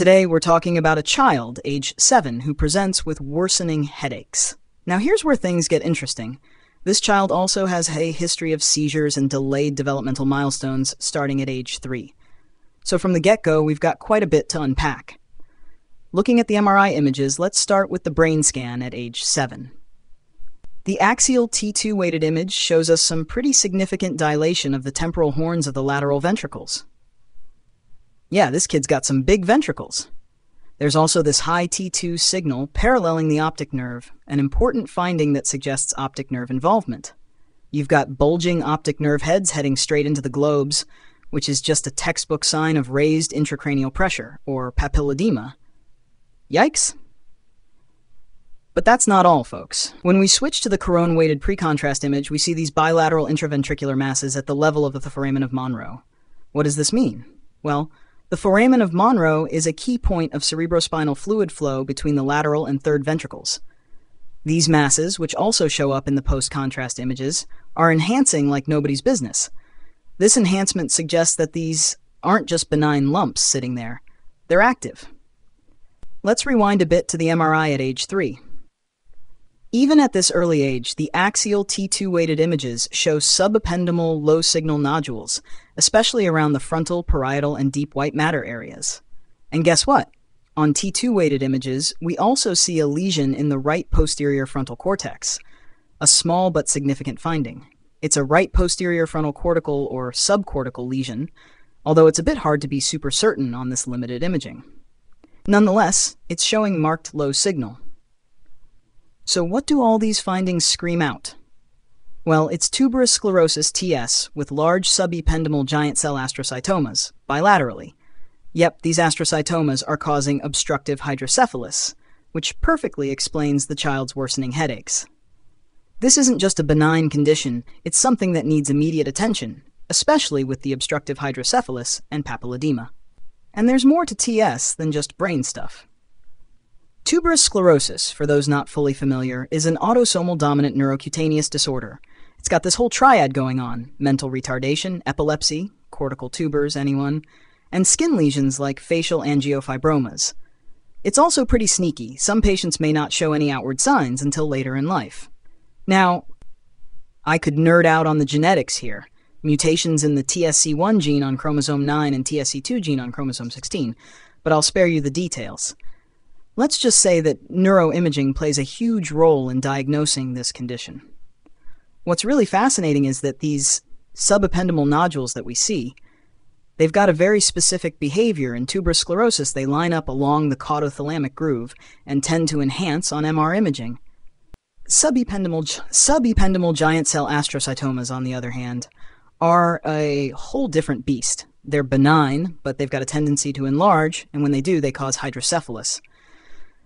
Today, we're talking about a child, age 7, who presents with worsening headaches. Now, here's where things get interesting. This child also has a history of seizures and delayed developmental milestones starting at age 3. So, from the get go, we've got quite a bit to unpack. Looking at the MRI images, let's start with the brain scan at age 7. The axial T2 weighted image shows us some pretty significant dilation of the temporal horns of the lateral ventricles. Yeah, this kid's got some big ventricles. There's also this high T2 signal paralleling the optic nerve, an important finding that suggests optic nerve involvement. You've got bulging optic nerve heads heading straight into the globes, which is just a textbook sign of raised intracranial pressure, or papilledema. Yikes! But that's not all, folks. When we switch to the coronal weighted precontrast image, we see these bilateral intraventricular masses at the level of the foramen of Monro. What does this mean? Well, the foramen of Monro is a key point of cerebrospinal fluid flow between the lateral and third ventricles. These masses, which also show up in the post contrast images, are enhancing like nobody's business. This enhancement suggests that these aren't just benign lumps sitting there, they're active. Let's rewind a bit to the MRI at age 3. Even at this early age, the axial T2 weighted images show subependymal low signal nodules, especially around the frontal, parietal, and deep white matter areas. And guess what? On T2 weighted images, we also see a lesion in the right posterior frontal cortex, a small but significant finding. It's a right posterior frontal cortical or subcortical lesion, although it's a bit hard to be super certain on this limited imaging. Nonetheless, it's showing marked low signal, so, what do all these findings scream out? Well, it's tuberous sclerosis TS with large subependymal giant cell astrocytomas, bilaterally. Yep, these astrocytomas are causing obstructive hydrocephalus, which perfectly explains the child's worsening headaches. This isn't just a benign condition, it's something that needs immediate attention, especially with the obstructive hydrocephalus and papilledema. And there's more to TS than just brain stuff. Tuberous sclerosis, for those not fully familiar, is an autosomal dominant neurocutaneous disorder. It's got this whole triad going on mental retardation, epilepsy, cortical tubers, anyone, and skin lesions like facial angiofibromas. It's also pretty sneaky. Some patients may not show any outward signs until later in life. Now, I could nerd out on the genetics here mutations in the TSC1 gene on chromosome 9 and TSC2 gene on chromosome 16, but I'll spare you the details. Let's just say that neuroimaging plays a huge role in diagnosing this condition. What's really fascinating is that these subependymal nodules that we see, they've got a very specific behavior. In tuberous sclerosis, they line up along the caudothalamic groove and tend to enhance on MR imaging. Subependymal, subependymal giant cell astrocytomas, on the other hand, are a whole different beast. They're benign, but they've got a tendency to enlarge, and when they do, they cause hydrocephalus.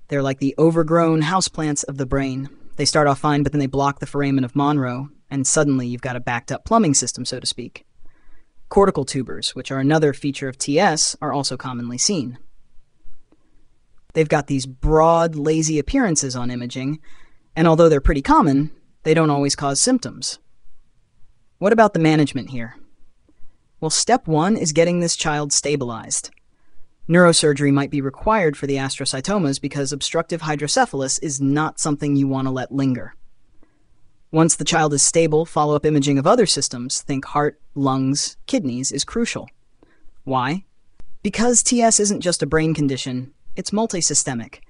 They're like the overgrown houseplants of the brain. They start off fine, but then they block the foramen of Monro, and suddenly you've got a backed up plumbing system, so to speak. Cortical tubers, which are another feature of TS, are also commonly seen. They've got these broad, lazy appearances on imaging, and although they're pretty common, they don't always cause symptoms. What about the management here? Well, step one is getting this child stabilized. Neurosurgery might be required for the astrocytomas because obstructive hydrocephalus is not something you want to let linger. Once the child is stable, follow up imaging of other systems, think heart, lungs, kidneys, is crucial. Why? Because TS isn't just a brain condition, it's multisystemic.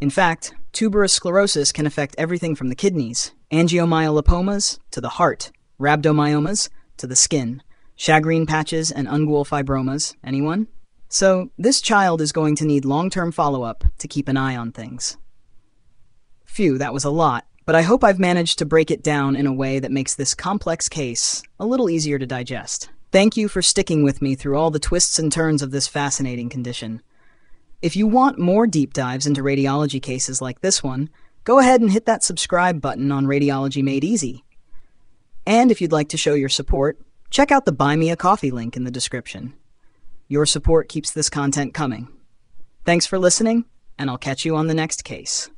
In fact, tuberous sclerosis can affect everything from the kidneys, angiomyolipomas, to the heart, rhabdomyomas, to the skin, shagreen patches and ungual fibromas. Anyone? So, this child is going to need long term follow up to keep an eye on things. Phew, that was a lot, but I hope I've managed to break it down in a way that makes this complex case a little easier to digest. Thank you for sticking with me through all the twists and turns of this fascinating condition. If you want more deep dives into radiology cases like this one, go ahead and hit that subscribe button on Radiology Made Easy. And if you'd like to show your support, check out the Buy Me a Coffee link in the description. Your support keeps this content coming. Thanks for listening, and I'll catch you on the next case.